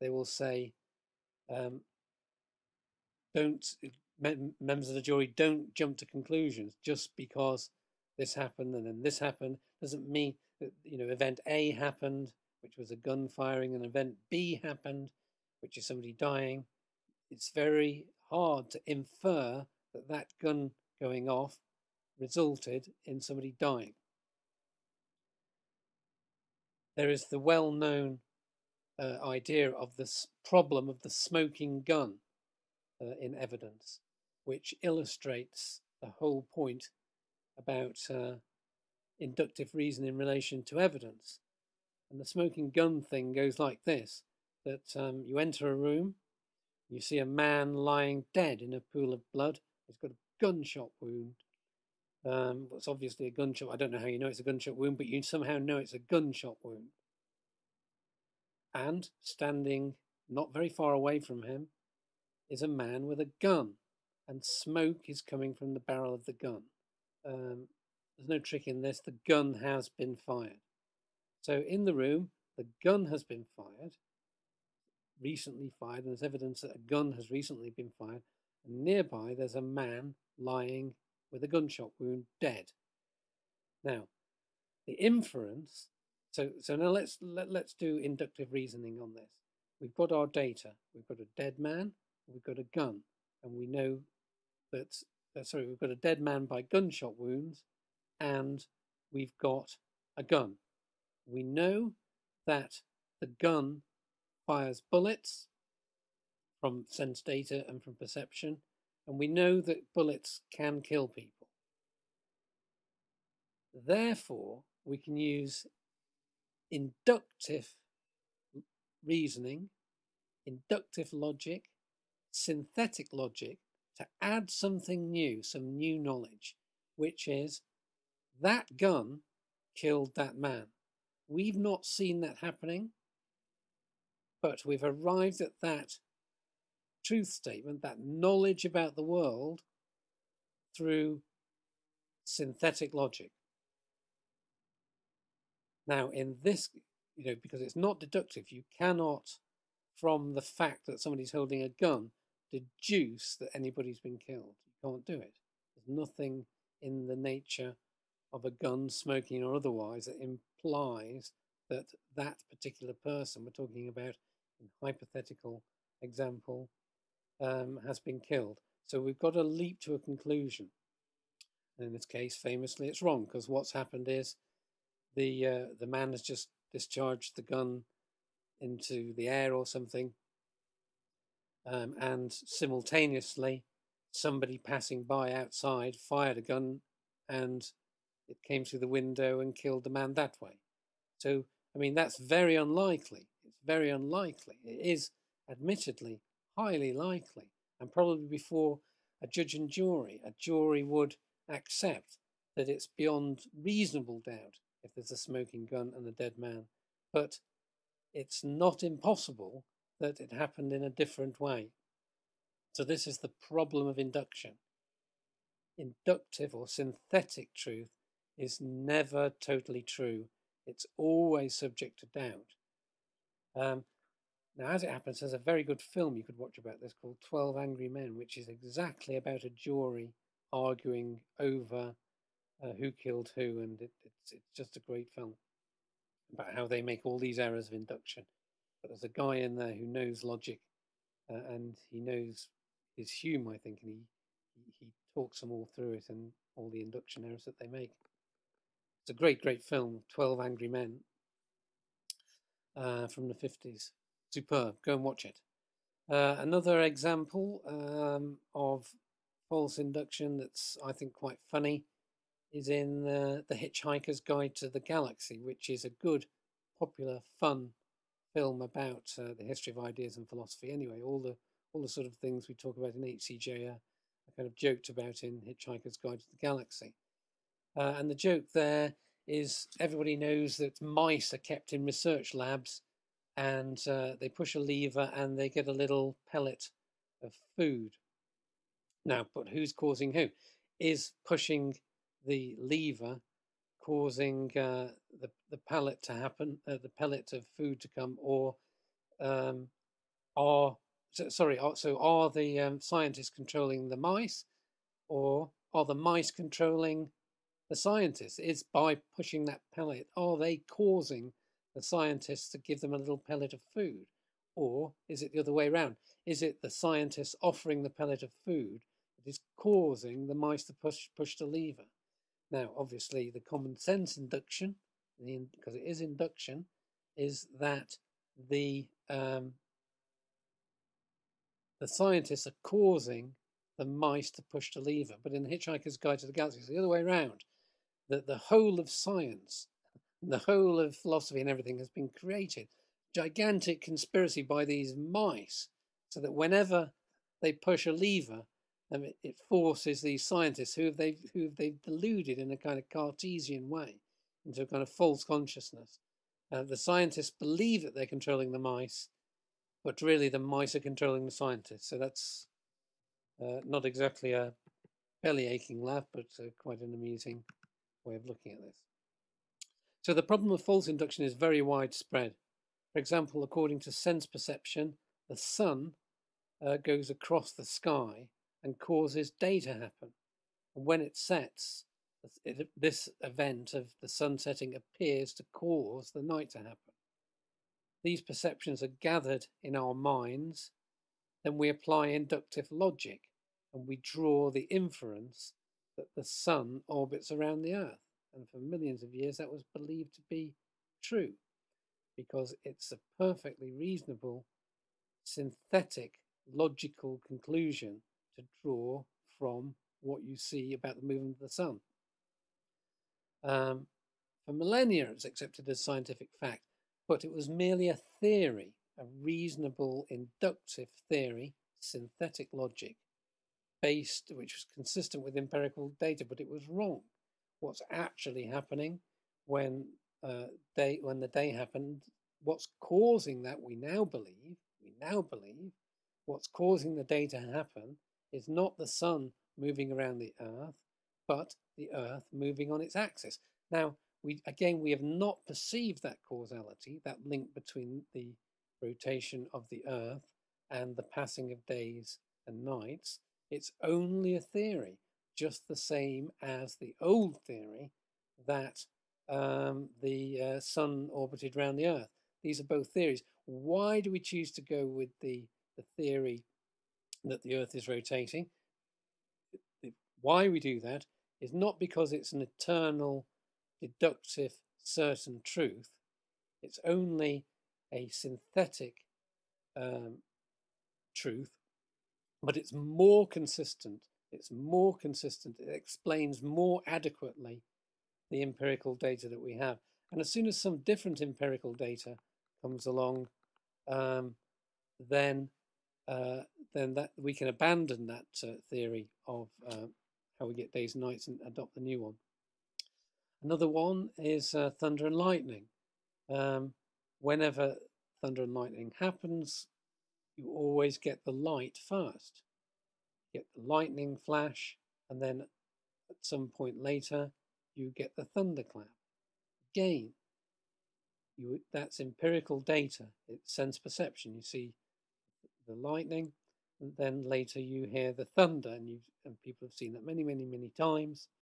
they will say, um, don't, members of the jury, don't jump to conclusions just because this happened and then this happened doesn't mean that, you know, event A happened, which was a gun firing, and event B happened, which is somebody dying. It's very hard to infer that that gun going off resulted in somebody dying. There is the well known uh, idea of this problem of the smoking gun uh, in evidence, which illustrates the whole point about uh, inductive reason in relation to evidence. And the smoking gun thing goes like this that um, you enter a room, you see a man lying dead in a pool of blood, he's got a gunshot wound. Um, it's obviously a gunshot. I don't know how you know it's a gunshot wound, but you somehow know it's a gunshot wound. And standing not very far away from him is a man with a gun, and smoke is coming from the barrel of the gun. Um, there's no trick in this, the gun has been fired. So in the room, the gun has been fired, recently fired, and there's evidence that a gun has recently been fired. And nearby, there's a man lying with a gunshot wound, dead. Now, the inference. So, so now let's let, let's do inductive reasoning on this. We've got our data. We've got a dead man. We've got a gun, and we know that. Uh, sorry, we've got a dead man by gunshot wounds, and we've got a gun. We know that the gun fires bullets from sense data and from perception, and we know that bullets can kill people. Therefore, we can use inductive reasoning, inductive logic, synthetic logic to add something new, some new knowledge, which is that gun killed that man. We've not seen that happening, but we've arrived at that truth statement, that knowledge about the world through synthetic logic. Now, in this, you know, because it's not deductive, you cannot, from the fact that somebody's holding a gun, deduce that anybody's been killed. You can't do it. There's nothing in the nature of a gun, smoking or otherwise, that implies that that particular person we're talking about in hypothetical example um, has been killed. So we've got to leap to a conclusion. And in this case, famously, it's wrong because what's happened is the uh, the man has just discharged the gun into the air or something, um, and simultaneously, somebody passing by outside fired a gun, and it came through the window and killed the man that way. So, I mean, that's very unlikely. It's very unlikely. It is admittedly highly likely, and probably before a judge and jury, a jury would accept that it's beyond reasonable doubt if there's a smoking gun and a dead man. But it's not impossible that it happened in a different way. So, this is the problem of induction. Inductive or synthetic truth is never totally true, it's always subject to doubt. Um, now, as it happens, there's a very good film you could watch about this called 12 Angry Men, which is exactly about a jury arguing over uh, who killed who, and it, it's, it's just a great film about how they make all these errors of induction. But there's a guy in there who knows logic uh, and he knows his Hume, I think, and he, he, talks them all through it and all the induction errors that they make. It's a great, great film, 12 Angry Men uh, from the 50s. Superb. Go and watch it. Uh, another example um, of false induction that's, I think, quite funny is in the, the Hitchhiker's Guide to the Galaxy, which is a good, popular, fun film about uh, the history of ideas and philosophy. Anyway, all the all the sort of things we talk about in HCJ are, are kind of joked about in Hitchhiker's Guide to the Galaxy. Uh, and the joke there is everybody knows that mice are kept in research labs and uh, they push a lever and they get a little pellet of food. Now, but who's causing who? Is pushing the lever causing uh, the, the pellet to happen, uh, the pellet of food to come, or um, are so, sorry, so are the um, scientists controlling the mice, or are the mice controlling the scientists? Is by pushing that pellet, are they causing the scientists to give them a little pellet of food? Or is it the other way around? Is it the scientists offering the pellet of food that is causing the mice to push push the lever? Now, obviously, the common sense induction, because it is induction, is that the um, the scientists are causing the mice to push the lever. But in the Hitchhiker's Guide to the Galaxy, it's the other way around. That the whole of science, the whole of philosophy and everything has been created. Gigantic conspiracy by these mice, so that whenever they push a lever, um, it, forces these scientists who have they who have they deluded in a kind of Cartesian way into a kind of false consciousness. Uh, the scientists believe that they're controlling the mice, but really the mice are controlling the scientists. So that's uh, not exactly a belly aching laugh, but uh, quite an amusing way of looking at this. So the problem of false induction is very widespread. For example, according to sense perception, the sun uh, goes across the sky and causes day to happen. And when it sets, it, this event of the sun setting appears to cause the night to happen. These perceptions are gathered in our minds, then we apply inductive logic and we draw the inference that the sun orbits around the earth. And for millions of years, that was believed to be true because it's a perfectly reasonable, synthetic, logical conclusion to draw from what you see about the movement of the sun. Um, for millennia, it was accepted as scientific fact but it was merely a theory, a reasonable inductive theory, synthetic logic, based, which was consistent with empirical data, but it was wrong. What's actually happening when uh, day when the day happened? What's causing that? We now believe. We now believe what's causing the day to happen is not the sun moving around the Earth, but the Earth moving on its axis. Now, we again we have not perceived that causality, that link between the rotation of the Earth and the passing of days and nights. It's only a theory, just the same as the old theory that um, the uh, sun orbited around the Earth. These are both theories. Why do we choose to go with the, the theory that the Earth is rotating? Why we do that is not because it's an eternal deductive certain truth. It's only a synthetic um, truth, but it's more consistent. It's more consistent. It explains more adequately the empirical data that we have. And as soon as some different empirical data comes along, um, then uh, then that we can abandon that uh, theory of uh, how we get days and nights and adopt the new one. Another one is uh, thunder and lightning. Um, whenever thunder and lightning happens, you always get the light first. You get the lightning flash, and then at some point later, you get the thunderclap. Again, you, that's empirical data. It's sense perception. You see the lightning, and then later you hear the thunder, and, you and people have seen that many, many, many times.